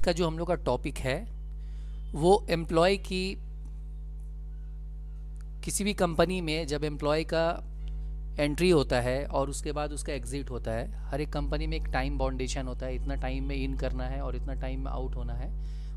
का जो हम लोग का टॉपिक है, वो एम्प्लॉय की किसी भी कंपनी में जब एम्प्लॉय का एंट्री होता है और उसके बाद उसका एग्ज़िट होता है, हर एक कंपनी में एक टाइम बाउंडेशन होता है, इतना टाइम में इन करना है और इतना टाइम में आउट होना है।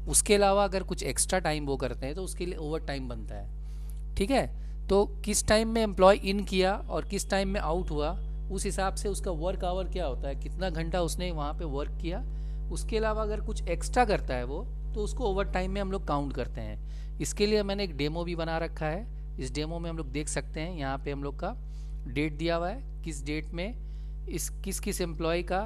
उसके अलावा अगर कुछ एक्स्ट्रा टाइम वो करते हैं तो उसके लिए ओवर टाइम बनता है। ठीक है? तो किस टाइम में एम्प्लॉय इन किया और किस टाइम में आउट हुआ, उस हिसाब से उसका वर्क आवर क्या होता है? कितना घंटा उसने वहाँ पे वर्क किया? उसके अलावा अगर कुछ एक्स्ट्रा करता है वो तो उसको ओवर टाइम में हम लोग काउंट करते हैं। इसके लिए मैंने एक डेमो भी बना रखा है। इस डेमो में हम लोग देख सकते हैं यहाँ पे हम लोग का डेट दिया हुआ है किस डेट में इस किस किस एम्प्लॉय का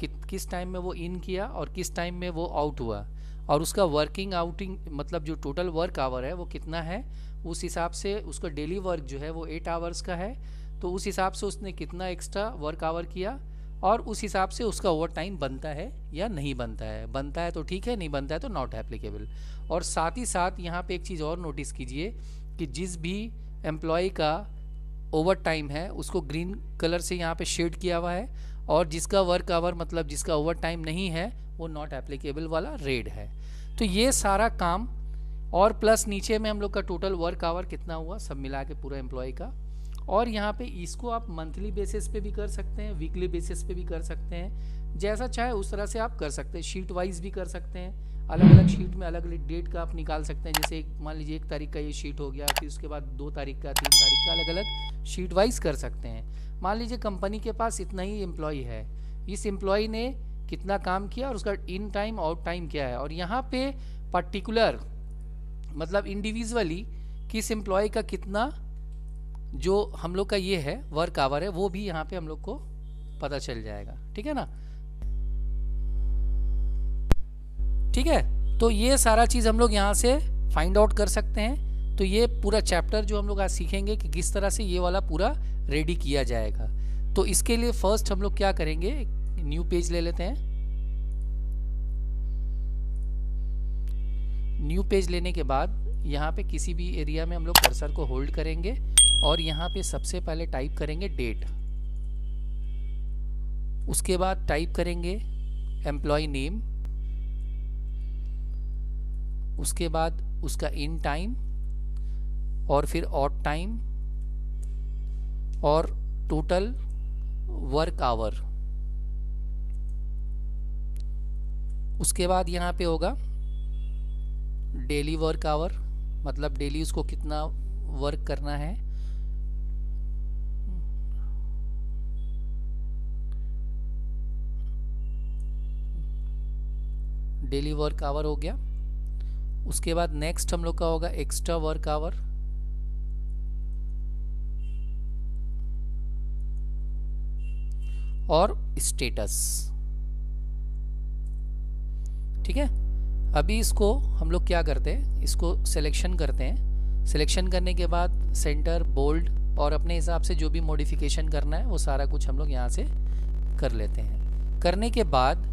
कि, किस टाइम में वो इन किया और किस टाइम में वो आउट हुआ। और उसका वर्किंग आउटिंग मतलब जो टोटल वर्क आवर है वो कितना है उस हिसाब से उसका डेली वर्क जो है वो एट आवर्स का है। तो उस हिसाब से उसने कितना एक्स्ट्रा वर्क आवर किया और उस हिसाब से उसका ओवर टाइम बनता है या नहीं बनता है। बनता है तो ठीक है, नहीं बनता है तो नॉट एप्लीकेबल और साथ ही साथ यहाँ पे एक चीज़ और नोटिस कीजिए कि जिस भी एम्प्लॉय का ओवर टाइम है, उसको ग्रीन कलर से यहाँ पे शेड किया हुआ है और जिसका वर्क आवर मतलब जिसका ओवर टाइम नहीं है, वो नॉट एप्लीकेबल वाला रेड है। तो ये सारा काम और प्लस नीचे में हम लोग का टोटल वर्क आवर कितना हुआ, सब मिला के पूरा एम्प्लॉय का और यहाँ पे इसको आप मंथली बेसिस पे भी कर सकते हैं वीकली बेसिस पे भी कर सकते हैं। जैसा चाहे उस तरह से आप कर सकते हैं शीट वाइज भी कर सकते हैं। अलग अलग शीट में अलग अलग डेट का आप निकाल सकते हैं, जैसे एक, मान लीजिए एक तारीख का ये शीट हो गया, फिर उसके बाद दो तारीख का, तीन तारीख का अलग अलग शीट वाइज कर सकते हैं। मान लीजिए कंपनी के पास इतना ही एम्प्लॉय है। इस एम्प्लॉय ने कितना काम किया और उसका इन टाइम आउट टाइम क्या है? और यहाँ पे पर्टिकुलर मतलब इंडिविजुअली किस एम्प्लॉय का कितना जो हम लोग का ये है वर्क आवर है, वो भी यहाँ पे हम लोग को पता चल जाएगा। ठीक है ना? ठीक है? तो ये सारा चीज़ हम लोग यहाँ से फाइंड आउट कर सकते हैं। तो ये पूरा चैप्टर जो हम लोग आज सीखेंगे कि किस तरह से ये वाला पूरा रेडी किया जाएगा। तो इसके लिए फ़र्स्ट हम लोग क्या करेंगे? न्यू पेज ले लेते हैं। न्यू पेज लेने के बाद यहाँ पे किसी भी एरिया में हम लोग कर्सर को होल्ड करेंगे। और यहाँ पे सबसे पहले टाइप करेंगे डेट उसके बाद टाइप करेंगे एम्प्लॉय नेम उसके बाद उसका इन टाइम और फिर ऑट टाइम और टोटल वर्क आवर उसके बाद यहाँ पे होगा डेली वर्क आवर मतलब डेली उसको कितना वर्क करना है? डेली वर्क आवर हो गया। उसके बाद नेक्स्ट हम लोग का होगा एक्स्ट्रा वर्क आवर और स्टेटस ठीक है? अभी इसको हम लोग क्या करते हैं? इसको सिलेक्शन करते हैं। सिलेक्शन करने के बाद सेंटर बोल्ड और अपने हिसाब से जो भी मॉडिफिकेशन करना है, वो सारा कुछ हम लोग यहाँ से कर लेते हैं। करने के बाद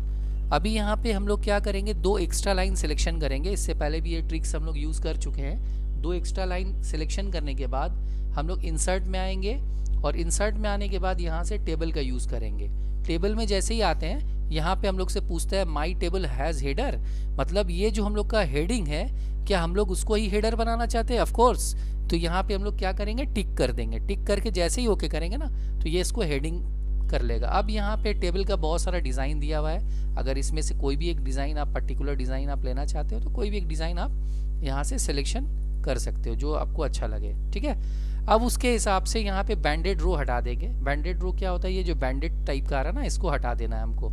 अभी यहाँ पे हम लोग क्या करेंगे? दो एक्स्ट्रा लाइन सिलेक्शन करेंगे। इससे पहले भी ये ट्रिक्स हम लोग यूज़ कर चुके हैं। दो एक्स्ट्रा लाइन सिलेक्शन करने के बाद हम लोग इंसर्ट में आएँगे और इंसर्ट में आने के बाद यहाँ से टेबल का यूज़ करेंगे। टेबल में जैसे ही आते हैं, यहाँ पे हम लोग से पूछता है माई टेबल हैज़ हेडर मतलब ये जो हम लोग का हेडिंग है, क्या हम लोग उसको ही हेडर बनाना चाहते हैं? ऑफकोर्स तो यहाँ पे हम लोग क्या करेंगे? टिक कर देंगे। टिक करके जैसे ही ओके करेंगे ना तो ये इसको हेडिंग कर लेगा। अब यहाँ पे टेबल का बहुत सारा डिज़ाइन दिया हुआ है। अगर इसमें से कोई भी एक डिज़ाइन आप, पर्टिकुलर डिज़ाइन आप लेना चाहते हो तो कोई भी एक डिज़ाइन आप यहाँ से सिलेक्शन कर सकते हो, जो आपको अच्छा लगे। ठीक है? अब उसके हिसाब से यहाँ पे बैंडेड रो हटा देंगे। बैंडेड रो क्या होता है? ये जो बैंडेड टाइप का आ रहा है ना, इसको हटा देना है हमको।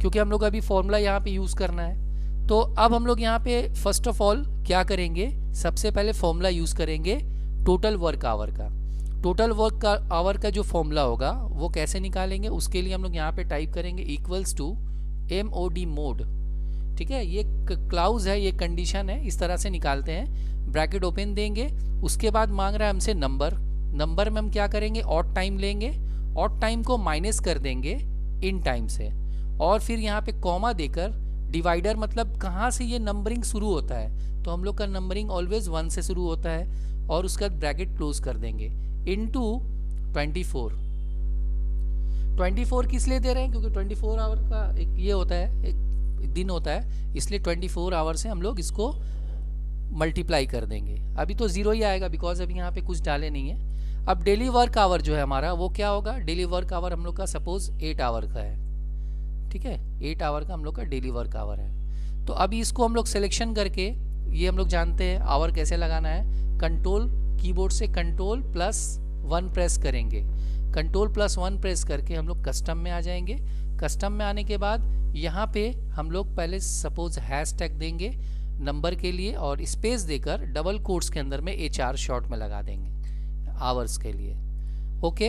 क्योंकि हम लोग अभी फॉर्मूला यहाँ पे यूज़ करना है। तो अब हम लोग यहाँ पे फ़र्स्ट ऑफ़ ऑल क्या करेंगे? सबसे पहले फॉर्मूला यूज़ करेंगे टोटल वर्क आवर का। टोटल वर्क का आवर का जो फॉर्मूला होगा, वो कैसे निकालेंगे? उसके लिए हम लोग यहाँ पे टाइप करेंगे equals to M O D mod ठीक है? ये क्लाउज है, ये कंडीशन है, इस तरह से निकालते हैं। ब्रैकेट ओपन देंगे, उसके बाद मांग रहा है हमसे नंबर नंबर में हम क्या करेंगे? ऑट टाइम लेंगे। ऑट टाइम को माइनस कर देंगे इन टाइम से। और फिर यहाँ पे कॉमा देकर डिवाइडर मतलब कहाँ से ये नंबरिंग शुरू होता है? तो हम लोग का नंबरिंग ऑलवेज वन से शुरू होता है। और उसका ब्रैकेट क्लोज कर देंगे. Into twenty four twenty four किस लिए दे रहे हैं? क्योंकि ट्वेंटी फोर आवर का एक ये होता है, एक दिन होता है, इसलिए 24 फोर आवर से हम लोग इसको मल्टीप्लाई कर देंगे. अभी तो ज़ीरो ही आएगा बिकॉज़ अभी यहाँ पे कुछ डाले नहीं है. अब डेली वर्क आवर जो है हमारा, वो क्या होगा? डेली वर्क आवर हम लोग का सपोज़ एट आवर का है. ठीक है? एट आवर का हम लोग का डेली वर्क आवर है. तो अभी इसको हम लोग सिलेक्शन करके ये हम लोग जानते हैं आवर कैसे लगाना है? कंट्रोल कीबोर्ड से कंट्रोल प्लस वन प्रेस करेंगे। कंट्रोल प्लस वन प्रेस करके हम लोग कस्टम में आ जाएँगे। कस्टम में आने के बाद यहाँ पे हम लोग पहले सपोज़ हैश टैग देंगे नंबर के लिए और स्पेस देकर डबल कोट्स के अंदर में एच आर शॉर्ट में लगा देंगे आवर्स के लिए। ओके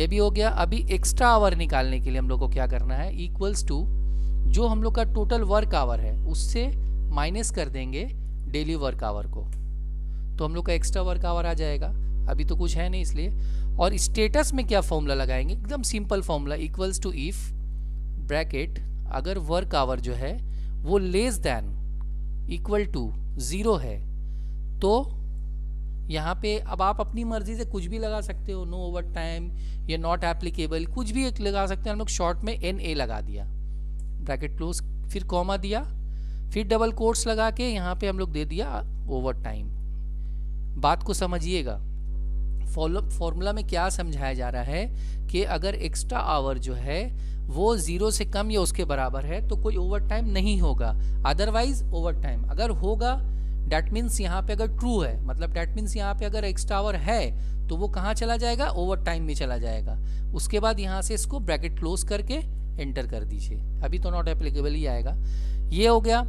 ये भी हो गया। अभी एक्स्ट्रा आवर निकालने के लिए हम लोग को क्या करना है? इक्वल्स टू जो हम लोग का टोटल वर्क आवर है, उससे माइनस कर देंगे। डेली वर्क आवर को। तो हम लोग का एक्स्ट्रा वर्क आवर आ जाएगा। अभी तो कुछ है नहीं इसलिए। और स्टेटस में क्या फॉर्मूला लगाएँगे? एकदम simple formula equals to if bracket अगर वर्क आवर जो है, वो less than equal to zero है तो यहाँ पे अब आप अपनी मर्ज़ी से कुछ भी लगा सकते हो। नो ओवर टाइम या नॉट एप्लीकेबल कुछ भी एक लगा सकते हैं। हम लोग शॉर्ट में एन ए लगा दिया। ब्रैकेट क्लोज फिर कॉमा दिया। फिर डबल कोट्स लगा के यहाँ पे हम लोग दे दिया ओवर टाइम बात को समझिएगा। फॉर्मूला में क्या समझाया जा रहा है कि अगर एक्स्ट्रा आवर जो है, वो ज़ीरो से कम या उसके बराबर है तो कोई ओवर टाइम नहीं होगा। अदरवाइज़ ओवर टाइम अगर होगा डैट मीन्स यहाँ पे अगर ट्रू है मतलब डैट मीन्स यहाँ पे अगर एक्स्ट्रा आवर है तो वो कहाँ चला जाएगा? ओवर टाइम में चला जाएगा। उसके बाद यहाँ से इसको ब्रैकेट क्लोज करके एंटर कर दीजिए। अभी तो नॉट एप्लीकेबल ही आएगा। ये हो गया।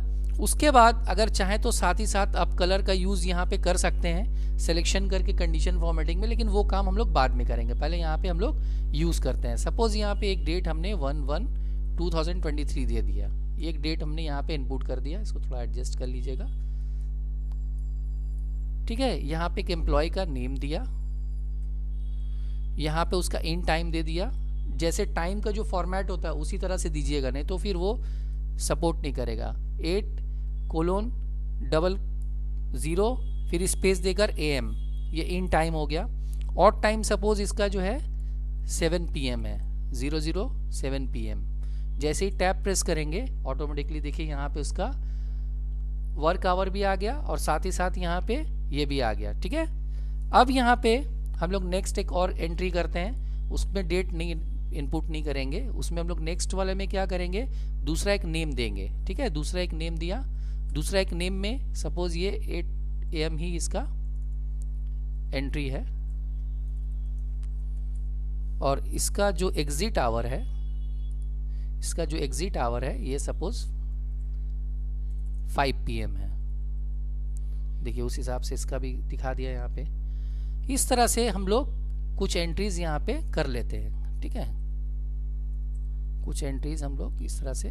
उसके बाद अगर चाहें तो साथ ही साथ आप कलर का यूज़ यहाँ पे कर सकते हैं सिलेक्शन करके कंडीशन फॉर्मेटिंग में, लेकिन वो काम हम लोग बाद में करेंगे। पहले यहाँ पे हम लोग यूज़ करते हैं। सपोज़ यहाँ पे एक डेट हमने one one two thousand twenty three दे दिया। एक डेट हमने यहाँ पे इनपुट कर दिया। इसको थोड़ा एडजस्ट कर लीजिएगा। ठीक है? यहाँ पे एक एम्प्लॉय का नेम दिया। यहाँ पे उसका इन टाइम दे दिया। जैसे टाइम का जो फॉर्मेट होता है, उसी तरह से दीजिएगा। नहीं तो फिर वो सपोर्ट नहीं करेगा। एट, कोलोन, डबल ज़ीरो, फिर स्पेस देकर ए एम ये इन टाइम हो गया। और टाइम सपोज़ इसका जो है, सेवन पी एम है। Zero zero, seven P M जैसे ही टैप प्रेस करेंगे, ऑटोमेटिकली देखिए यहाँ पे उसका वर्क आवर भी आ गया और साथ ही साथ यहाँ पे ये भी आ गया। ठीक है? अब यहाँ पे हम लोग नेक्स्ट एक और एंट्री करते हैं। उसमें डेट नहीं इनपुट नहीं करेंगे। उसमें हम लोग नेक्स्ट वाले में क्या करेंगे? दूसरा एक नेम देंगे, ठीक है? दूसरा एक नेम दिया। दूसरा एक नेम में सपोज़ ये एट एम ही इसका एंट्री है। और इसका जो एग्जिट आवर है, इसका जो एग्जिट आवर है, ये सपोज़ 5 पीएम है। देखिए, उस हिसाब से इसका भी दिखा दिया यहाँ पे। इस तरह से हम लोग कुछ एंट्रीज यहाँ पे कर लेते हैं, ठीक है? कुछ एंट्रीज हम लोग इस तरह से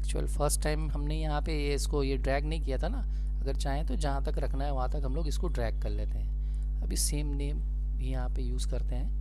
एक्चुअल फ़र्स्ट टाइम हमने यहाँ पे ये इसको, ये ड्रैग नहीं किया था ना। अगर चाहें तो जहाँ तक रखना है, वहाँ तक हम लोग इसको ड्रैग कर लेते हैं। अभी सेम नेम भी यहाँ पे यूज़ करते हैं।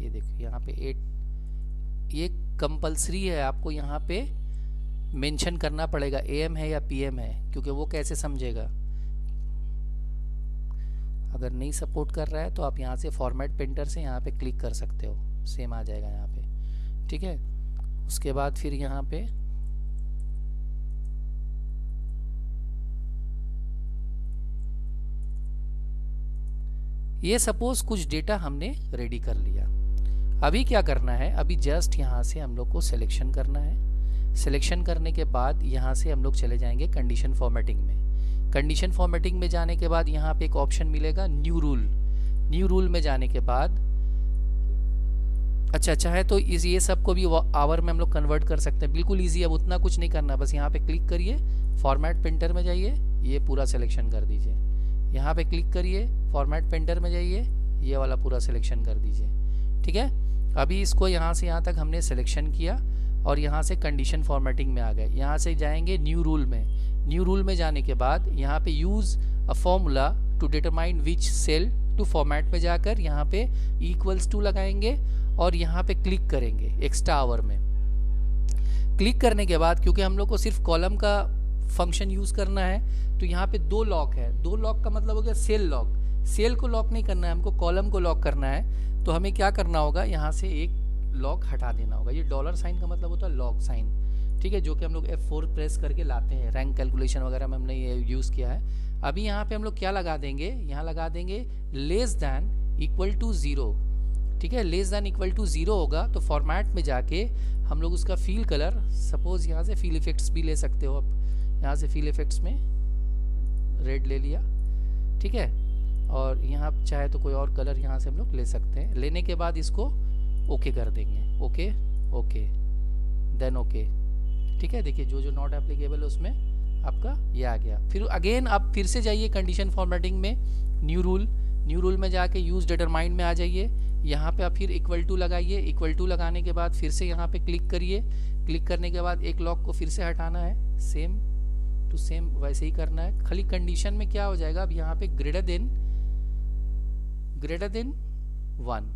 यहाँ पे एट ये कंपलसरी है, आपको यहाँ पे मेंशन करना पड़ेगा एम है या पीएम है, क्योंकि वो कैसे समझेगा? अगर नहीं सपोर्ट कर रहा है तो आप यहाँ से फॉर्मेट प्रिंटर से यहाँ पे क्लिक कर सकते हो सेम आ जाएगा यहाँ पे, ठीक है? उसके बाद फिर यहाँ पे ये सपोज़ कुछ डेटा हमने रेडी कर लिया। अभी क्या करना है? अभी जस्ट यहाँ से हम लोग को सिलेक्शन करना है। सिलेक्शन करने के बाद यहाँ से हम लोग चले जाएँगे कंडीशन फॉर्मेटिंग में। कंडीशन फॉर्मेटिंग में जाने के बाद यहाँ पे एक ऑप्शन मिलेगा न्यू रूल न्यू रूल में जाने के बाद अच्छा अच्छा है तो इस ये सबको भी आवर में हम लोग कन्वर्ट कर सकते हैं। बिल्कुल ईजी अब उतना कुछ नहीं करना, बस यहाँ पे क्लिक करिए फॉर्मेट प्रिंटर में जाइए, ये पूरा सिलेक्शन कर दीजिए। यहाँ पे क्लिक करिए फॉर्मेट प्रिंटर में जाइए, ये वाला पूरा सिलेक्शन कर दीजिए। ठीक है? अभी इसको यहाँ से यहाँ तक हमने सिलेक्शन किया और यहाँ से कंडीशन फॉर्मेटिंग में आ गए। यहाँ से जाएँगे न्यू रूल में। न्यू रूल में जाने के बाद यहाँ पे use a formula to determine which cell to format में जाकर यहाँ पे इक्वल्स टू लगाएँगे और यहाँ पे क्लिक करेंगे एक्स्ट्रा आवर में। क्लिक करने के बाद क्योंकि हम लोग को सिर्फ़ कॉलम का फ़ंक्शन यूज़ करना है तो यहाँ पे दो लॉक है। दो लॉक का मतलब हो गया सेल लॉक सेल को लॉक नहीं करना है, हमको कॉलम को लॉक करना है। तो हमें क्या करना होगा? यहाँ से एक लॉक हटा देना होगा। ये डॉलर साइन का मतलब होता है लॉक साइन ठीक है? जो कि हम लोग F4 प्रेस करके लाते हैं। रैंक कैलकुलेशन वगैरह में हमने ये यूज़ किया है। अभी यहाँ पे हम लोग क्या लगा देंगे? यहाँ लगा देंगे less than equal to zero ठीक है? Less than equal to zero होगा तो फॉर्मेट में जाके हम लोग उसका फील कलर सपोज़ यहाँ से फील इफेक्ट्स भी ले सकते हो आप। यहाँ से फील इफेक्ट्स में रेड ले लिया। ठीक है? और यहाँ चाहे तो कोई और कलर यहाँ से हम लोग ले सकते हैं। लेने के बाद इसको ओके कर देंगे। ओके ओके देन ओके ठीक है? देखिए जो जो नॉट एप्लीकेबल है उसमें आपका ये आ गया। फिर अगेन आप फिर से जाइए कंडीशन फॉर्मेटिंग में न्यू रूल न्यू रूल में जाके यूज़ डिटरमाइंड में आ जाइए। यहाँ पे आप फिर इक्वल टू लगाइए। इक्वल टू लगाने के बाद फिर से यहाँ पे क्लिक करिए। क्लिक करने के बाद एक लॉक को फिर से हटाना है। सेम टू सेम वैसे ही करना है। खाली कंडीशन में क्या हो जाएगा? अब यहाँ पे greater than greater than one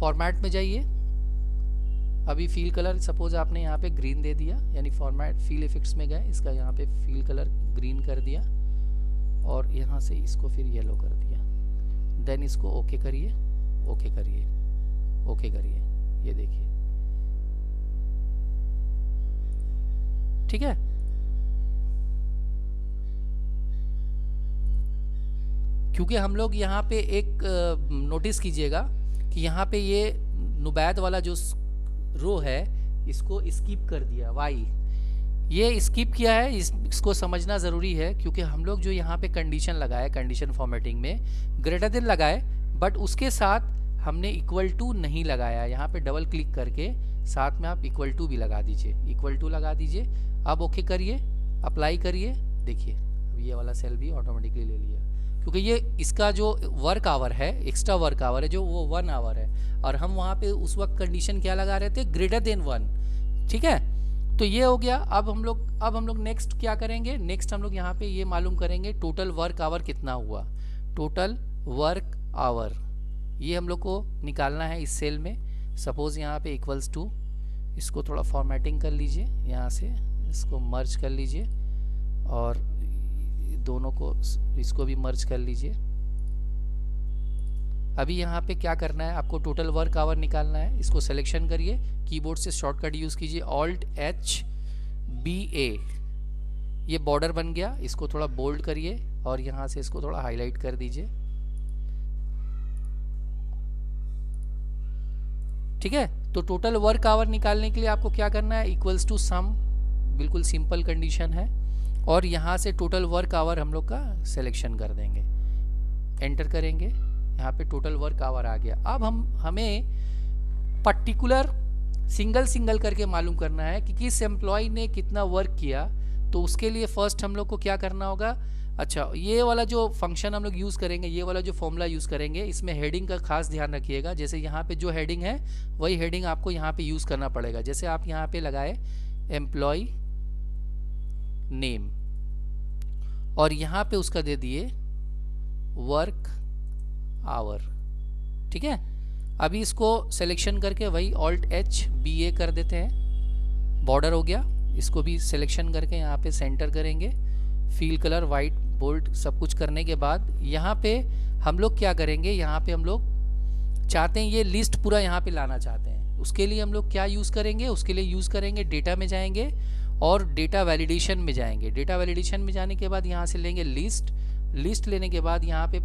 format में जाइए। अभी फील कलर सपोज़ आपने यहाँ पे ग्रीन दे दिया, यानी फॉर्मेट फील इफेक्ट्स में गए, इसका यहाँ पे फील कलर ग्रीन कर दिया, और यहाँ से इसको फिर येलो कर दिया। देन इसको ओके करिए ओके करिए ओके करिए, ये देखिए। ठीक है? क्योंकि हम लोग यहाँ पे एक नोटिस कीजिएगा कि यहाँ पे ये नुबैद वाला जो रो है इसको स्किप कर दिया वाई ये स्किप किया है इस, इसको समझना ज़रूरी है क्योंकि हम लोग जो यहाँ पे कंडीशन लगाए कंडीशन फॉर्मेटिंग में ग्रेटर देन लगाए बट उसके साथ हमने इक्वल टू नहीं लगाया। यहाँ पे डबल क्लिक करके साथ में आप इक्वल टू भी लगा दीजिए। इक्वल टू लगा दीजिए। अब ओके करिए अप्लाई करिए देखिए ये वाला सेल भी ऑटोमेटिकली ले लिया। क्योंकि ये इसका जो वर्क आवर है एक्स्ट्रा वर्क आवर है, जो वो वन आवर है। और हम वहाँ पे उस वक्त कंडीशन क्या लगा रहे थे? ग्रेटर देन वन ठीक है? तो ये हो गया। अब हम लोग, अब हम लोग नेक्स्ट क्या करेंगे? नेक्स्ट हम लोग यहाँ पे ये मालूम करेंगे टोटल वर्क आवर कितना हुआ। टोटल वर्क आवर ये हम लोग को निकालना है इस सेल में। सपोज़ यहाँ पे इक्वल्स टू इसको थोड़ा फॉर्मेटिंग कर लीजिए। यहाँ से इसको मर्ज कर लीजिए। और दोनों को इसको भी मर्ज कर लीजिए। अभी यहाँ पे क्या करना है? आपको टोटल वर्क आवर निकालना है। इसको सिलेक्शन करिए। कीबोर्ड से शॉर्टकट यूज़ कीजिए। ऑल्ट एच बी ए ये बॉर्डर बन गया। इसको थोड़ा बोल्ड करिए और यहाँ से इसको थोड़ा हाईलाइट कर दीजिए। ठीक है? तो टोटल वर्क आवर निकालने के लिए आपको क्या करना है? इक्वल्स टू सम बिल्कुल सिंपल कंडीशन है। और यहाँ से टोटल वर्क आवर हम लोग का सिलेक्शन कर देंगे। एंटर करेंगे, यहाँ पे टोटल वर्क आवर आ गया। अब हम, हमें पर्टिकुलर सिंगल सिंगल करके मालूम करना है कि किस एम्प्लॉय ने कितना वर्क किया तो उसके लिए फ़र्स्ट हम लोग को क्या करना होगा? अच्छा ये वाला जो फ़ंक्शन हम लोग यूज़ करेंगे, ये वाला जो फॉर्मूला यूज़ करेंगे, इसमें हेडिंग का खास ध्यान रखिएगा। जैसे यहाँ पे जो हेडिंग है, वही हेडिंग आपको यहाँ पे यूज़ करना पड़ेगा। जैसे आप यहाँ पे लगाए एम्प्लॉय नेम और यहाँ पे उसका दे दिए वर्क आवर ठीक है? अभी इसको सिलेक्शन करके वही ऑल्ट एच बी ए कर देते हैं। बॉर्डर हो गया। इसको भी सिलेक्शन करके यहाँ पे सेंटर करेंगे। फील कलर वाइट बोल्ड सब कुछ करने के बाद यहाँ पे हम लोग क्या करेंगे? यहाँ पे हम लोग चाहते हैं ये लिस्ट पूरा यहाँ पे लाना चाहते हैं। उसके लिए हम लोग क्या यूज़ करेंगे? उसके लिए यूज़ करेंगे डेटा में जाएँगे। और डेटा वैलिडेशन में जाएँगे। डेटा वैलिडेशन में जाने के बाद यहाँ से लेंगे लिस्ट लिस्ट लेने के बाद यहाँ पे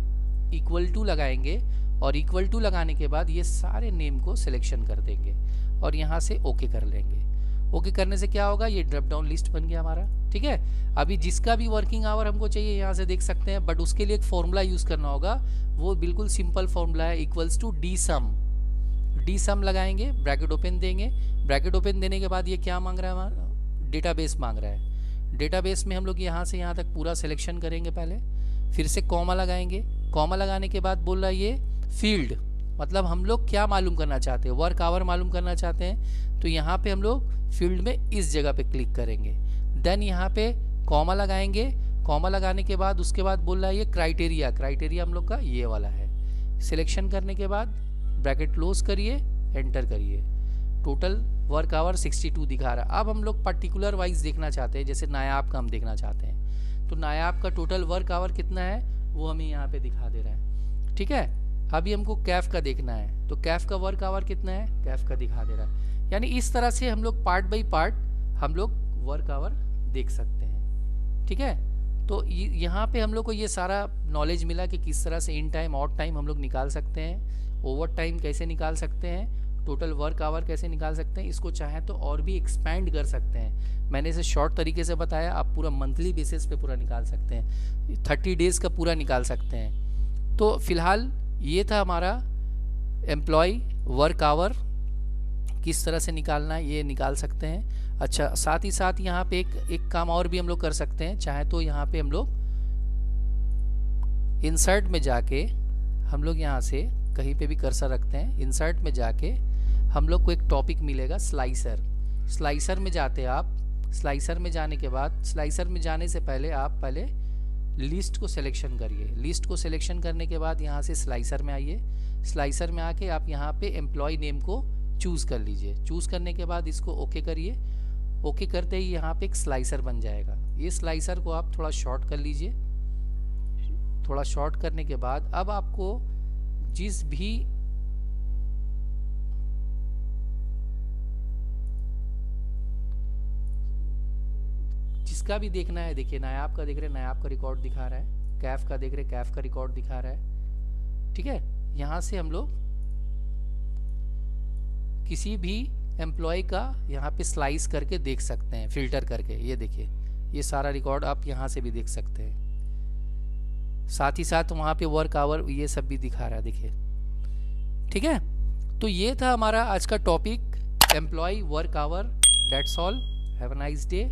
इक्वल टू लगाएँगे और इक्वल टू लगाने के बाद ये सारे नेम को सिलेक्शन कर देंगे और यहाँ से ओके कर लेंगे। ओके करने से क्या होगा? ये ड्रॉप डाउन लिस्ट बन गया हमारा, ठीक है? अभी जिसका भी वर्किंग आवर हमको चाहिए यहाँ से देख सकते हैं बट उसके लिए एक फॉर्मूला यूज़ करना होगा। वो बिल्कुल सिंपल फॉर्मूला है equals to D sum D sum लगाएँगे ब्रैकेट ओपन देंगे। ब्रैकेट ओपन देने के बाद ये क्या मांग रहा है हमारा? डेटाबेस मांग रहा है। डेटाबेस में हम लोग यहाँ से यहाँ तक पूरा सिलेक्शन करेंगे पहले, फिर से कॉमा लगाएँगे। कॉमा लगाने के बाद बोल रहा है ये फ़ील्ड मतलब हम लोग क्या मालूम करना चाहते हैं? वर्क आवर मालूम करना चाहते हैं तो यहाँ पे हम लोग फ़ील्ड में इस जगह पे क्लिक करेंगे। देन यहाँ पे कॉमा लगाएँगे। कॉमा लगाने के बाद, उसके बाद बोल रहा है ये क्राइटेरिया क्राइटेरिया हम लोग का ये वाला है। सिलेक्शन करने के बाद ब्रैकेट क्लोज करिए एंटर करिए। टोटल वर्क आवर 62 दिखा रहा अब हम लोग पर्टिकुलर वाइज देखना चाहते हैं, जैसे नायाब का हम देखना चाहते हैं। तो नायाब का टोटल वर्क आवर कितना है, वो हमें यहाँ पे दिखा दे रहा है। ठीक है? अभी हमको कैफ का देखना है। तो कैफ का वर्क आवर कितना है? कैफ का दिखा दे रहा है। यानी इस तरह से हम लोग पार्ट बाई पार्ट हम लोग वर्क आवर देख सकते हैं। ठीक है? तो यहाँ पे हम लोग को ये सारा नॉलेज मिला कि किस तरह से इन टाइम आउट टाइम हम लोग निकाल सकते हैं ओवर टाइम कैसे निकाल सकते हैं टोटल वर्क आवर कैसे निकाल सकते हैं, इसको चाहें तो और भी एक्सपैंड कर सकते हैं। मैंने इसे शॉर्ट तरीके से बताया, आप पूरा मंथली बेसिस पे पूरा निकाल सकते हैं। थर्टी डेज़ का पूरा निकाल सकते हैं। तो फ़िलहाल ये था हमारा एम्प्लॉय वर्क आवर किस तरह से निकालना है, ये निकाल सकते हैं। अच्छा साथ ही साथ यहाँ पे एक एक काम और भी हम लोग कर सकते हैं, चाहे तो यहाँ पे हम लोग इंसर्ट में जाके हम लोग यहाँ से कहीं पे भी कर्सर रखते हैं इंसर्ट में जाके हम लोग को एक टॉपिक मिलेगा स्लाइसर स्लाइसर में जाते आप. स्लाइसर में जाने के बाद स्लाइसर में जाने से पहले आप पहले लिस्ट को सिलेक्शन करिए. लिस्ट को सिलेक्शन करने के बाद यहाँ से स्लाइसर में आइए. स्लाइसर में आके आप यहाँ पे एम्प्लॉय नेम को चूज़ कर लीजिए. चूज़ करने के बाद इसको ओके करिए. ओके करते ही यहाँ पे एक स्लाइसर बन जाएगा. ये स्लाइसर को आप थोड़ा शॉर्ट कर लीजिए. थोड़ा शॉर्ट करने के बाद अब आपको जिस भी जिसका भी देखना है। देखिए, नायाब का देख रहे नायाब का रिकॉर्ड दिखा रहा है। कैफ का देख रहे कैफ का रिकॉर्ड दिखा रहा है। ठीक है? यहाँ से हम लोग किसी भी एम्प्लॉय का यहाँ पे स्लाइस करके देख सकते हैं फ़िल्टर करके। ये देखिए, ये सारा रिकॉर्ड आप यहाँ से भी देख सकते हैं। साथ ही साथ वहाँ पे वर्क आवर ये सब भी दिखा रहा है, देखिए। ठीक है? तो ये था हमारा आज का topic employ work hour that's all have a nice day